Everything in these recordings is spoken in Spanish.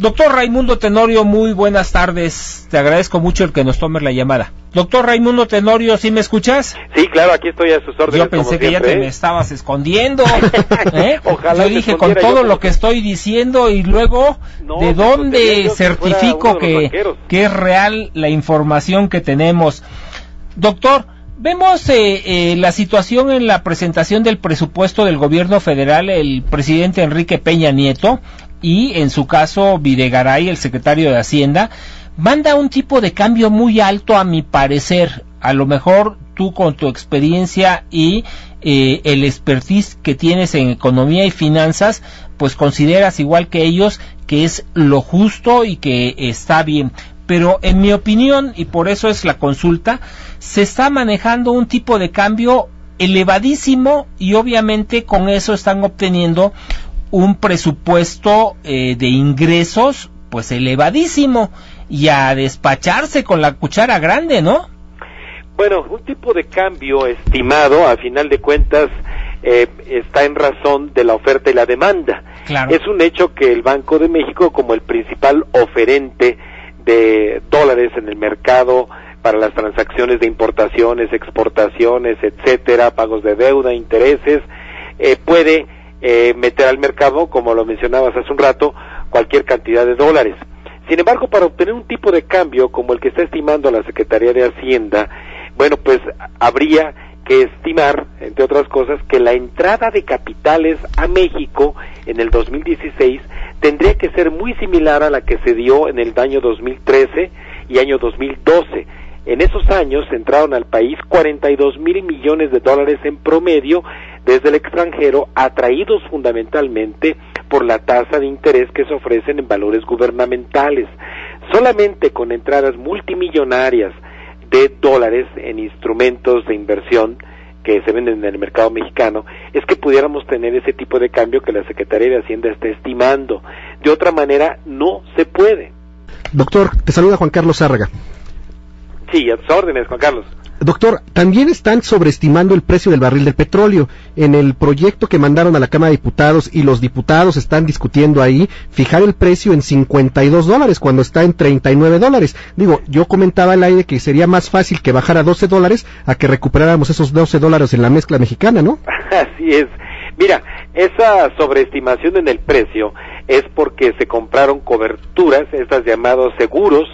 Doctor Raimundo Tenorio, muy buenas tardes. Te agradezco mucho el que nos tome la llamada. Doctor Raimundo Tenorio, ¿sí me escuchas? Sí, claro, aquí estoy a sus órdenes. Yo pensé que ya te me estabas escondiendo. ¿eh? Ojalá yo dije con todo lo que estoy diciendo y luego, ¿de dónde certifico que, que, es real la información que tenemos? Doctor, vemos eh, eh, la situación en la presentación del presupuesto del gobierno federal. El presidente Enrique Peña Nieto y en su caso Videgaray, el secretario de Hacienda, manda un tipo de cambio muy alto a mi parecer. A lo mejor tú con tu experiencia y eh, el expertise que tienes en economía y finanzas, pues consideras igual que ellos que es lo justo y que está bien. Pero en mi opinión, y por eso es la consulta, se está manejando un tipo de cambio elevadísimo y obviamente con eso están obteniendo un presupuesto eh, de ingresos pues elevadísimo y a despacharse con la cuchara grande, ¿no? Bueno, un tipo de cambio estimado, a final de cuentas, eh, está en razón de la oferta y la demanda. Claro. Es un hecho que el Banco de México, como el principal oferente de dólares en el mercado para las transacciones de importaciones, exportaciones, etcétera, pagos de deuda, intereses, eh, puede eh, meter al mercado, como lo mencionabas hace un rato, cualquier cantidad de dólares. Sin embargo, para obtener un tipo de cambio como el que está estimando la Secretaría de Hacienda, bueno, pues habría que estimar, entre otras cosas, que la entrada de capitales a México en el 2016 tendría que ser muy similar a la que se dio en el año 2013 y año 2012. En esos años entraron al país 42 mil millones de dólares en promedio desde el extranjero, atraídos fundamentalmente por la tasa de interés que se ofrecen en valores gubernamentales. Solamente con entradas multimillonarias de dólares en instrumentos de inversión que se venden en el mercado mexicano, es que pudiéramos tener ese tipo de cambio que la Secretaría de Hacienda está estimando. De otra manera, no se puede. Doctor, te saluda Juan Carlos Zárraga. Sí, a tus órdenes, Juan Carlos. Doctor, también están sobreestimando el precio del barril del petróleo. En el proyecto que mandaron a la Cámara de Diputados y los diputados están discutiendo ahí fijar el precio en 52 dólares cuando está en 39 dólares. Digo, yo comentaba al aire que sería más fácil que bajara a 12 dólares a que recuperáramos esos 12 dólares en la mezcla mexicana, ¿no? Así es. Mira, esa sobreestimación en el precio es porque se compraron coberturas, estas llamados seguros,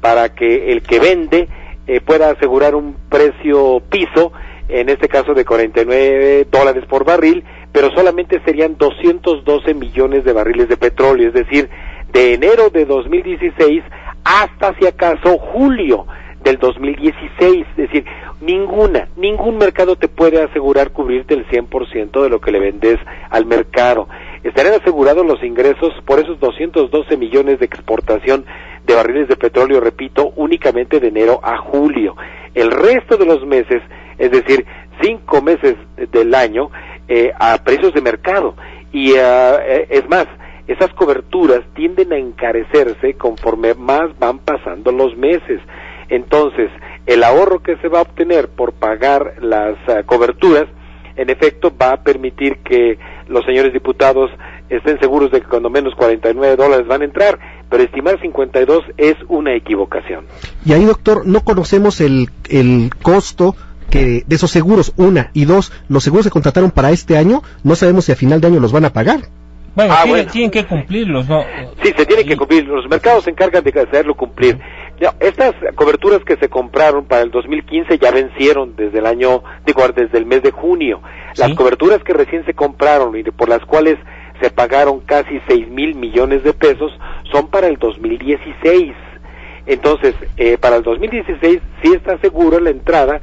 para que el que vende eh, pueda asegurar un precio piso, en este caso de 49 dólares por barril, pero solamente serían 212 millones de barriles de petróleo, es decir, de enero de 2016 hasta si acaso julio del 2016, es decir, ninguna, ningún mercado te puede asegurar cubrirte el 100% de lo que le vendes al mercado. Estarían asegurados los ingresos por esos 212 millones de exportación de barriles de petróleo, repito, únicamente de enero a julio. El resto de los meses, es decir, cinco meses del año, eh, a precios de mercado. Y eh, es más, esas coberturas tienden a encarecerse conforme más van pasando los meses. Entonces, el ahorro que se va a obtener por pagar las eh, coberturas, en efecto, va a permitir que los señores diputados estén seguros de que cuando menos 49 dólares van a entrar, pero estimar 52 es una equivocación. Y ahí, doctor, no conocemos el, el costo que de esos seguros, una, y dos, los seguros se contrataron para este año, no sabemos si a final de año los van a pagar. Bueno, ah, tienen, que cumplirlos, ¿no? Sí, se tienen que cumplir. Los mercados se encargan de hacerlo cumplir. estas coberturas que se compraron para el 2015 ya vencieron desde el año, digo, desde el mes de junio. Las coberturas que recién se compraron y por las cuales se pagaron casi 6 mil millones de pesos, son para el 2016. Entonces, eh, para el 2016 sí está seguro la entrada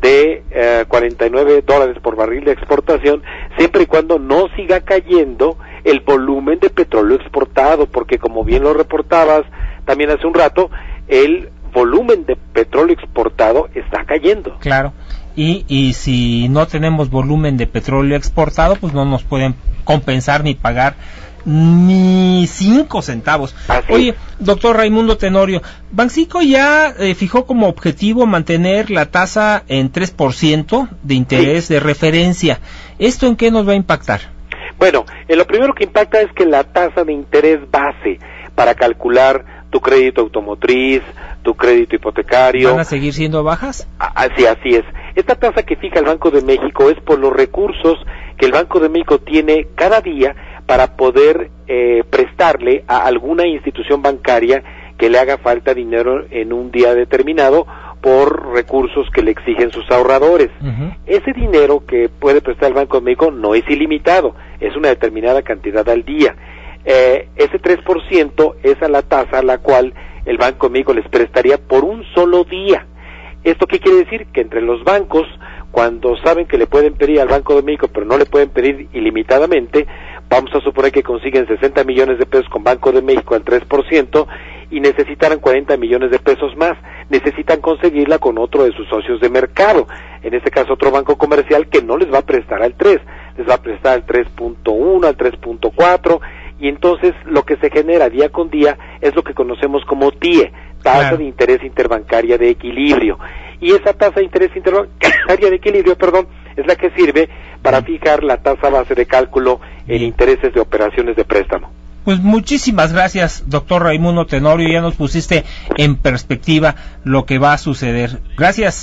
de eh, 49 dólares por barril de exportación, siempre y cuando no siga cayendo el volumen de petróleo exportado, porque como bien lo reportabas también hace un rato, el volumen de petróleo exportado está cayendo. Claro. Y, y si no tenemos volumen de petróleo exportado, pues no nos pueden compensar ni pagar ni cinco centavos. Oye, doctor Raimundo Tenorio, Bancico ya eh, fijó como objetivo mantener la tasa en 3% de interés de referencia. ¿Esto en qué nos va a impactar? Bueno, eh, lo primero que impacta es que la tasa de interés base para calcular tu crédito automotriz, tu crédito hipotecario. ¿Van a seguir siendo bajas? Así, así es. Esta tasa que fija el Banco de México es por los recursos que el Banco de México tiene cada día para poder eh, prestarle a alguna institución bancaria que le haga falta dinero en un día determinado por recursos que le exigen sus ahorradores. Ese dinero que puede prestar el Banco de México no es ilimitado, es una determinada cantidad al día. Eh, ese 3% es a la tasa a la cual el Banco de México les prestaría por un solo día. ¿Esto qué quiere decir? Que entre los bancos, cuando saben que le pueden pedir al Banco de México, pero no le pueden pedir ilimitadamente, vamos a suponer que consiguen 60 millones de pesos con Banco de México al 3% y necesitarán 40 millones de pesos más. Necesitan conseguirla con otro de sus socios de mercado, en este caso otro banco comercial que no les va a prestar al 3, les va a prestar al 3.1, al 3.4 y entonces lo que se genera día con día es lo que conocemos como TIE, tasa de interés interbancaria de equilibrio. Y esa tasa de interés interbancaria de equilibrio, perdón, es la que sirve para fijar la tasa base de cálculo en intereses de operaciones de préstamo. Pues muchísimas gracias, doctor Raimundo Tenorio. Ya nos pusiste en perspectiva lo que va a suceder. Gracias.